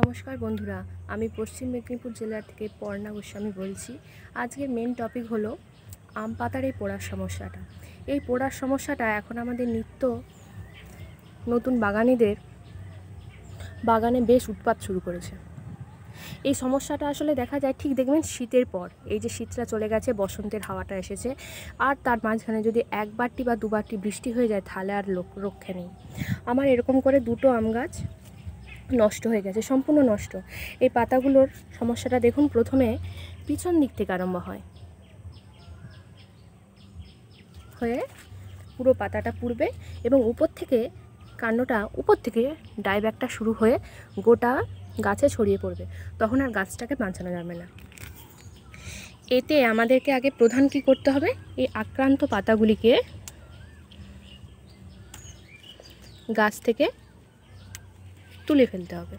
নমস্কার বন্ধুরা, আমি পশ্চিম মেদিনীপুর জেলা থেকে পর্ণা গোস্বামী বলছি। আজকের মেন টপিক হলো আম পাতার এই পোড়ার সমস্যাটা। এই পোড়ার সমস্যাটা এখন আমাদের নিত্য নতুন বাগানিদের বাগানে বেশ উৎপাত শুরু করেছে। এই সমস্যাটা আসলে দেখা যায় ঠিক দেখবেন শীতের পর, এই যে শীতটা চলে গেছে, বসন্তের হাওয়াটা এসেছে, আর তার মাঝখানে যদি একবারটি বা দুবারটি বৃষ্টি হয়ে যায়, তাহলে আর রক্ষে নেই। আমার এরকম করে দুটো আম গাছ নষ্ট হয়ে গেছে, সম্পূর্ণ নষ্ট। এই পাতাগুলোর সমস্যাটা দেখুন, প্রথমে পিছন দিক থেকে আরম্ভ হয়। হয়ে পুরো পাতাটা পুড়বে এবং উপর থেকে কাণ্ডটা, উপর থেকে ডাইব্যাকটা শুরু হয়ে গোটা গাছে ছড়িয়ে পড়বে। তখন আর গাছটাকে বাঁচানো যাবে না। এতে আমাদেরকে আগে প্রধান কি করতে হবে? এই আক্রান্ত পাতাগুলিকে গাছ থেকে তুলে ফেলতে হবে।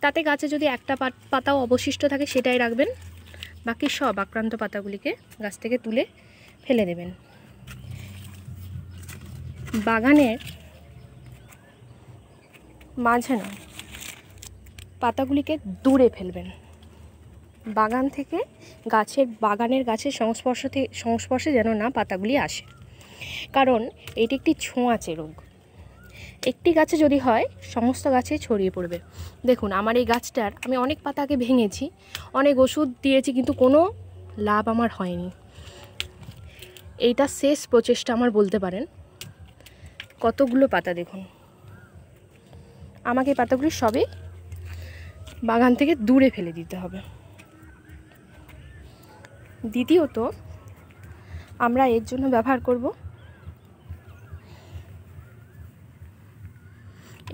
তাতে গাছে যদি একটা পাতাও অবশিষ্ট থাকে সেটাই রাখবেন। বাকি সব আক্রান্ত পাতাগুলিকে গাছ থেকে তুলে ফেলে দেবেন। বাগানের মাঝে নয় পাতাগুলিকে দূরে ফেলবেন। বাগান থেকে গাছের, বাগানের গাছের সংস্পর্শ সংস্পর্শে যেন না পাতাগুলি আসে। কারণ এটি একটি ছোঁয়াচে রোগ। একটি গাছে যদি হয়, সমস্ত গাছে ছড়িয়ে পড়বে। দেখুন, আমার এই গাছটার আমি অনেক পাতাকে ভেঙেছি, অনেক ওষুধ দিয়েছি, কিন্তু কোনো লাভ আমার হয়নি। এইটা শেষ প্রচেষ্টা আমার বলতে পারেন। কতগুলো পাতা দেখুন। আমাকে পাতাগুলি সবে বাগান থেকে দূরে ফেলে দিতে হবে। দ্বিতীয়ত, আমরা এর জন্য ব্যবহার করব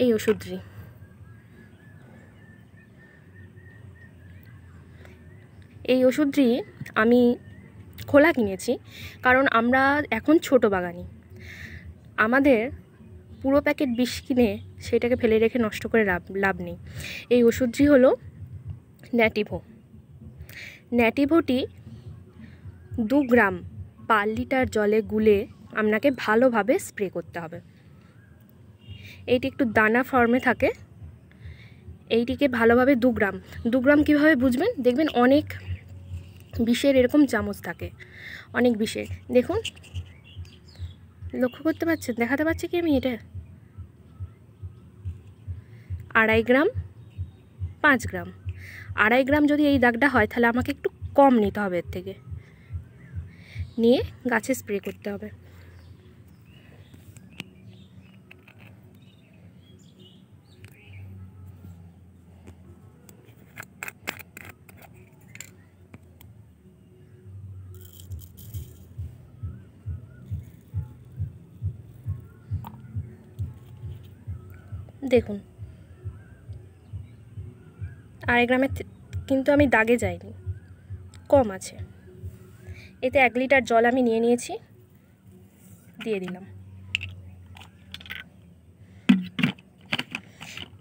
এই ওষুধটি। এই ওষুধটি আমি খোলা কিনেছি কারণ আমরা এখন ছোট বাগানি। আমাদের পুরো প্যাকেট বিষ কিনে সেটাকে ফেলে রেখে নষ্ট করে লাভ লাভ নেই। এই ওষুধটি হলো ন্যাটিভো। ন্যাটিভোটি দু গ্রাম পার লিটার জলে গুলে আপনাকে ভালোভাবে স্প্রে করতে হবে। এইটি একটু দানা ফর্মে থাকে। এইটিকে ভালোভাবে দু গ্রাম। দু গ্রাম কীভাবে বুঝবেন? দেখবেন অনেক বিষের এরকম চামচ থাকে। অনেক বিষের। দেখুন। লক্ষ্য করতে পারছেন দেখাতে পারছি কি আমি এটা? আড়াই গ্রাম, পাঁচ গ্রাম। আড়াই গ্রাম যদি এই দাগটা হয়, তাহলে আমাকে একটু কম নিতে হবে এর থেকে। নিয়ে গাছে স্প্রে করতে হবে। দেখুন। আড়াই গ্রামের কিন্তু আমি দাগে যাইনি। কম আছে। এতে এক লিটার জল আমি নিয়ে নিয়েছি। দিয়ে দিলাম।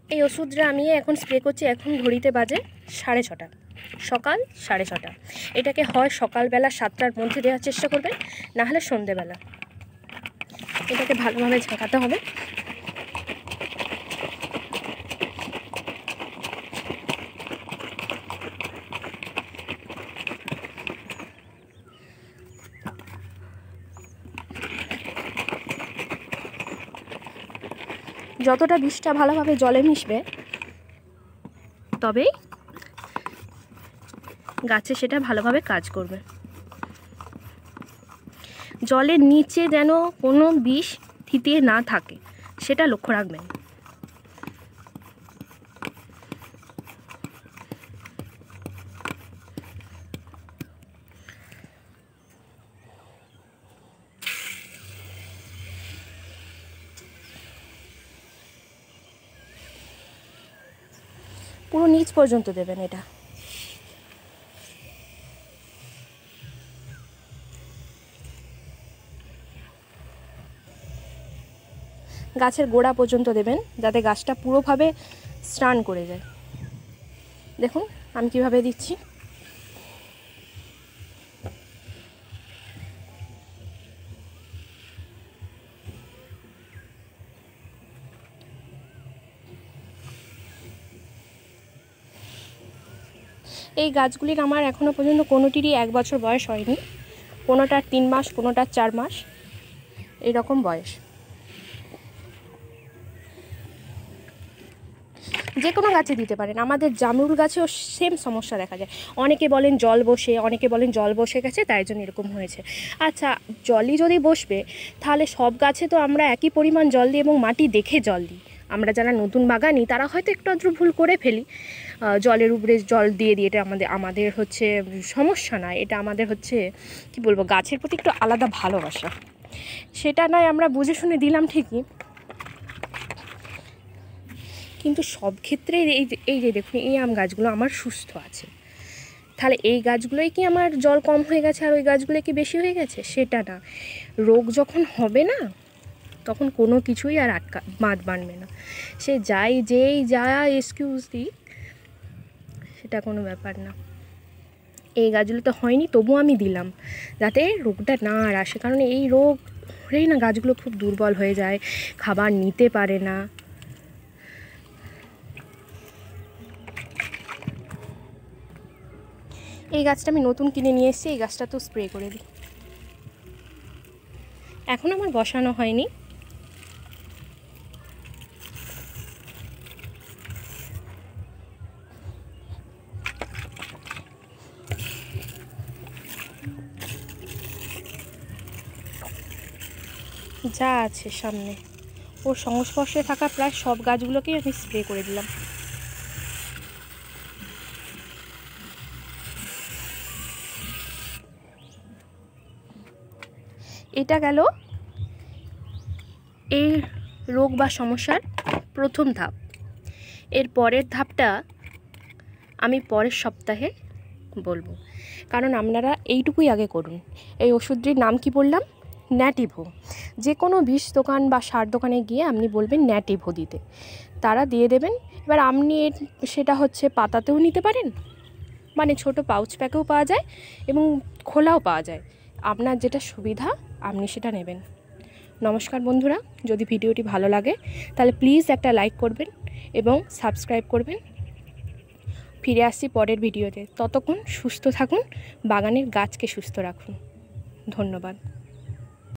এই ওষুধটা আমি এখন স্প্রে করছি এখন ঘড়িতে বাজে সাড়ে ছটা। সকাল সাড়ে ছটা। এটাকে হয় সকালবেলা সাতটার মধ্যে দেওয়ার চেষ্টা করবেন, নাহলে সন্ধেবেলা। এটাকে ভালোভাবে ঝাঁকাতে হবে। যতটা বিষটা ভালোভাবে জলে মিশবে, তবেই গাছে সেটা ভালোভাবে কাজ করবে। জলের নিচে যেন কোনো বিষ থিতিয়ে না থাকে, সেটা লক্ষ্য রাখবেন। পুরো নিচ পর্যন্ত দেবেন এটা। গাছের গোড়া পর্যন্ত দেবেন, যাতে গাছটা পুরোভাবে স্নান করে যায়। দেখুন, আমি কীভাবে দিচ্ছি। এই গাছগুলির আমার এখনও পর্যন্ত কোনোটিরই এক বছর বয়স হয়নি। কোনোটার তিন মাস, কোনোটার চার মাস, এরকম বয়স। যে কোনো গাছে দিতে পারেন। আমাদের জামরুল গাছেও সেম সমস্যা দেখা যায়। অনেকে বলেন জল বসে, অনেকে বলেন জল বসে গেছে, তাই জন্য এরকম হয়েছে। আচ্ছা জলই যদি বসবে, তাহলে সব গাছে তো আমরা একই পরিমাণ জল দিই এবং মাটি দেখে জল দিই। আমরা যারা নতুন বাগানি, তারা হয়তো একটু আধটু ভুল করে ফেলি। জলের উপরে জল দিয়ে দিয়ে এটা আমাদের আমাদের হচ্ছে সমস্যা না এটা আমাদের হচ্ছে, কি বলব, গাছের প্রতি একটু আলাদা ভালোবাসা। সেটা নয়, আমরা বুঝে শুনে দিলাম ঠিকই। কিন্তু সব ক্ষেত্রে এই এই যে দেখুন, এই আম গাছগুলো আমার সুস্থ আছে। তাহলে এই গাছগুলোই কি আমার জল কম হয়ে গেছে, আর ওই গাছগুলো কি বেশি হয়ে গেছে? সেটা না। রোগ যখন হবে না তখন কোনো কিছুই আর আটকা, বাঁধ বানবে না। সে যাই, যেই যা এক্সকিউজ দিই সেটা কোনো ব্যাপার না। এই গাছগুলো তো হয়নি, তবুও আমি দিলাম, যাতে রোগটা না আর আসে। কারণ এই রোগ হলেই না গাছগুলো খুব দুর্বল হয়ে যায়, খাবার নিতে পারে না। এই গাছটা আমি নতুন কিনে নিয়ে এসেছি, এই গাছটা তো স্প্রে করে দিই। এখন আমার বসানো হয়নি। যা আছে সামনে। ওর সংস্পর্শে থাকা প্রায় সব গাছগুলোকেই আমি স্প্রে করে দিলাম। এটা গেল এই রোগ বা সমস্যার প্রথম ধাপ। এর পরের ধাপটা আমি পরের সপ্তাহে বলব। কারণ আপনারা এইটুকুই আগে করুন। এই ওষুধটির নাম কি বললাম? ন্যাটিভো। যে কোনো বিষ দোকান বা সার দোকানে গিয়ে আপনি বলবেন ন্যাটিভো দিতে। তারা দিয়ে দেবেন। এবার আপনি সেটা হচ্ছে পাতাতেও নিতে পারেন মানে ছোট পাউচ প্যাকেও পাওয়া যায় এবং খোলাও পাওয়া যায়। আপনার যেটা সুবিধা, আপনি সেটা নেবেন। নমস্কার বন্ধুরা, যদি ভিডিওটি ভালো লাগে, তাহলে প্লিজ একটা লাইক করবেন এবং সাবস্ক্রাইব করবেন। ফিরে আসছি পরের ভিডিওতে। ততক্ষণ সুস্থ থাকুন, বাগানের গাছকে সুস্থ রাখুন। ধন্যবাদ।